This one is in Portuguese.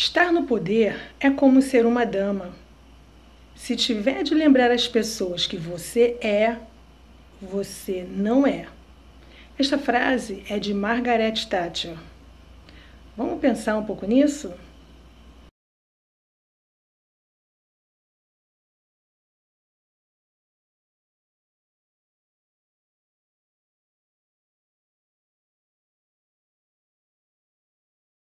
Estar no poder é como ser uma dama. Se tiver de lembrar as pessoas que você é, você não é. Esta frase é de Margaret Thatcher. Vamos pensar um pouco nisso?